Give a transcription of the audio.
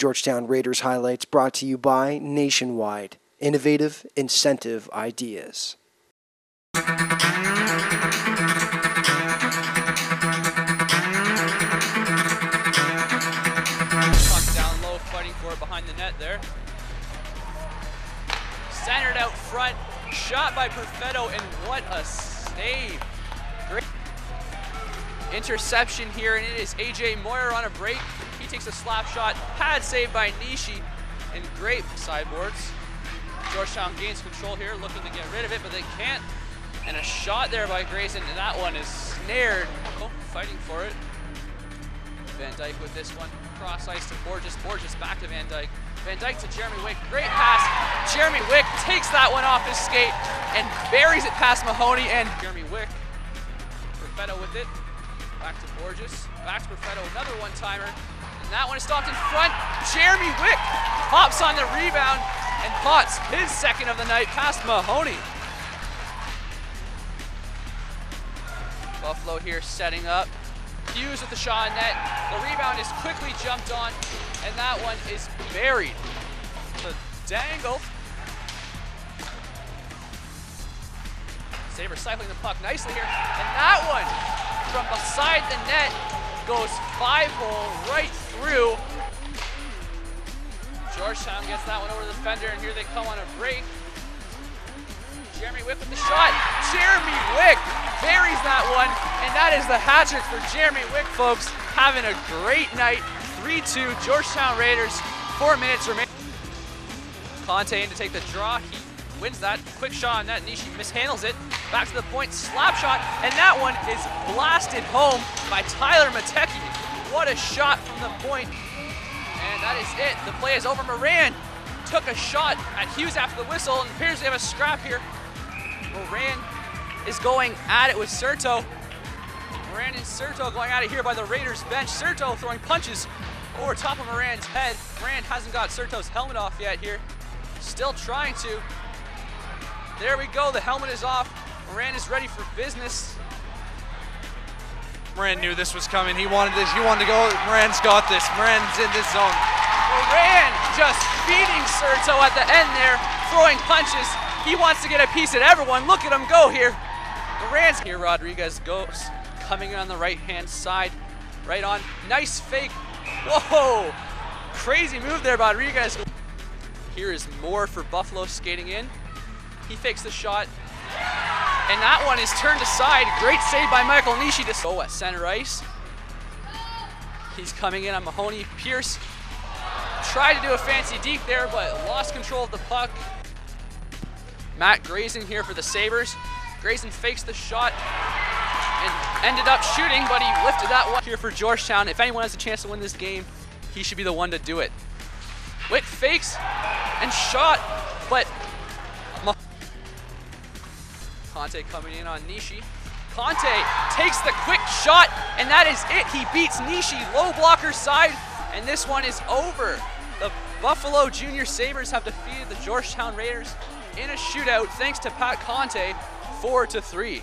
Georgetown Raiders highlights brought to you by Nationwide, innovative incentive ideas. Down low, fighting for it behind the net there. Centered out front, shot by Perfetto, and what a save. Great interception here, and it is AJ Moyer on a break. He takes a slap shot, pad save by Nishi, and great sideboards. Georgetown gains control here, looking to get rid of it, but they can't. And a shot there by Grayson, and that one is snared. Oh, fighting for it. Van Dyke with this one. Cross ice to Borges. Borges back to Van Dyke. Van Dyke to Jeremy Wick. Great pass. Jeremy Wick takes that one off his skate and buries it past Mahoney and Jeremy Wick. Perfetto with it. Back to Borges. Back to Perfetto. Another one-timer. And that one is stopped in front. Jeremy Wick hops on the rebound and pots his second of the night past Mahoney. Buffalo here setting up. Hughes with the shot in net. The rebound is quickly jumped on, and that one is buried. The dangle. Saber cycling the puck nicely here, and that one from beside the net goes five hole right through. Georgetown gets that one over the defender, and here they come on a break. Jeremy Wick with the shot. Jeremy Wick buries that one, and that is the hat trick for Jeremy Wick, folks. Having a great night. 3-2 Georgetown Raiders. Four minutes remaining. Conte in to take the draw. He wins that. Quick shot on that. Nishi mishandles it. Back to the point. Slap shot. And that one is blasted home by Tyler Matecki. What a shot from the point. And that is it. The play is over. Moran took a shot at Hughes after the whistle and appears to have a scrap here. Moran is going at it with Serto. Moran and Serto going at it here by the Raiders bench. Serto throwing punches over top of Moran's head. Moran hasn't got Serto's helmet off yet here. Still trying to. There we go, the helmet is off. Moran is ready for business. Moran knew this was coming. He wanted this. He wanted to go. Moran's got this. Moran's in this zone. Moran just feeding Serto at the end there, throwing punches. He wants to get a piece at everyone. Look at him go here. Moran's here. Rodriguez goes coming on the right hand side. Right on. Nice fake. Whoa. Crazy move there, Rodriguez. Here is more for Buffalo skating in. He fakes the shot. And that one is turned aside. Great save by Michael Nishi to go at center ice. He's coming in on Mahoney. Pierce tried to do a fancy deke there, but lost control of the puck. Matt Grayson here for the Sabres. Grayson fakes the shot and ended up shooting, but he lifted that one here for Georgetown. If anyone has a chance to win this game, he should be the one to do it. Wick fakes and shot, Conte coming in on Nishi. Conte takes the quick shot, and that is it. He beats Nishi, low blocker side, and this one is over. The Buffalo Junior Sabres have defeated the Georgetown Raiders in a shootout thanks to Pat Conte, 4 to 3.